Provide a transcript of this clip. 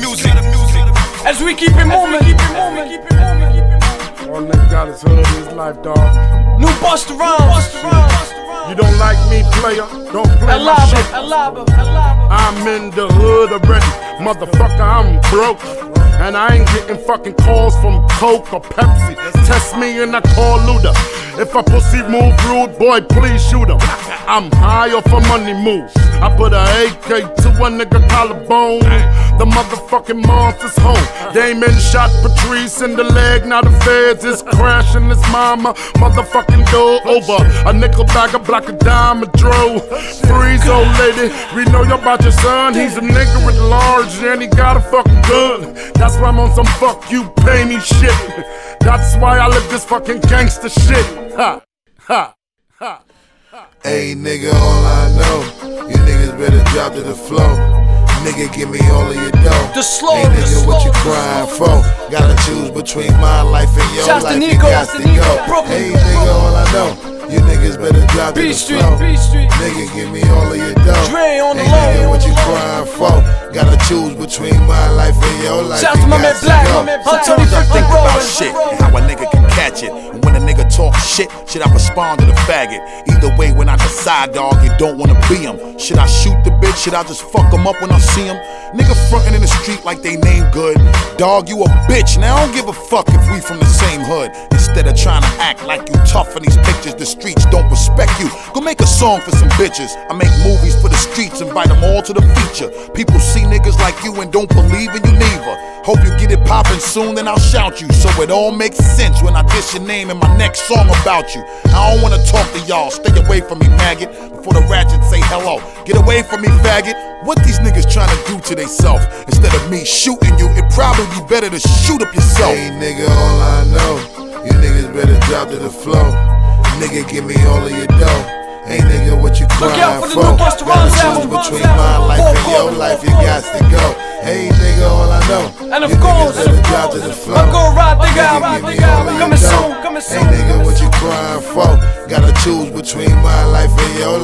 music. As we keep it moving, keep it moving, keep it moving, keep it moving. All nigga got is hood in his life, dog. New Busta Rhymes. You don't like me, player? Don't play my Alaba, shit. Alaba, Alaba. I'm in the hood already, motherfucker. I'm broke. And I ain't getting fucking calls from Coke or Pepsi. Test me and I call Luda. If a pussy move rude, boy, please shoot him. I'm high off a money move. I put a AK to a nigga collarbone. The motherfucking monster's home. Damon shot Patrice in the leg. Now the feds is crashing his mama. Motherfucking door over. A nickel bag of black a dime a dro. Freeze, old lady. We know you about your son. He's a nigga with large and he got a fucking gun. That's why I'm on some fuck you pay me shit. That's why I live this fucking gangster shit. Ha, ha, ha. Hey nigga, all I know, you niggas better drop to the floor. Nigga, give me all of your dough. The slow, hey the nigga, what you slow. crying for? Gotta choose between my life and your Shouts to life. Nico, you got to to Nico, go. Brooklyn, hey nigga, all I know, you niggas better drop to B the Street, floor. B Street. Nigga, give me all of your dough. Dre on the hey low. nigga, what you crying for? Gotta choose between my life and your life. Shouts to you my got man Black, go. my man Black. Sometimes I think about Rolling, shit rolling. and how a nigga can catch it. And when a nigga talk shit, should I respond to the faggot? Either way, when I decide, dog, you don't wanna be him. Should I shoot the bitch? Should I just fuck him up when I see him? Nigga frontin' in the street like they name good. Dog, you a bitch. Now I don't give a fuck if we from the same hood. Instead of trying to act like you tough in these pictures, the streets don't respect you. Go make a song for some bitches. I make movies for the streets, invite them all to the feature. People see niggas like you and don't believe in you neither. Hope you get it poppin' soon, then I'll shout you. So it all makes sense when I dish your name in my next song about you. I don't wanna talk to y'all, stay away from me, maggot. Before the ratchet say hello, get away from me, faggot. What these niggas trying to do to theyself? Instead of me shooting you, it probably be better to shoot up yourself. Hey nigga, all I know, you niggas better drop to the floor. Nigga, give me all of your dough. Hey nigga, what you Look crying out for the for? new Busta Gotta choose between my life and your life, you got to go. Hey nigga, all I know, And of you course, niggas better drop to the floor. I'm gonna ride the Nigga, guy, give me the all of guy. Hey nigga, what you crying for? Gotta choose between my life and your life.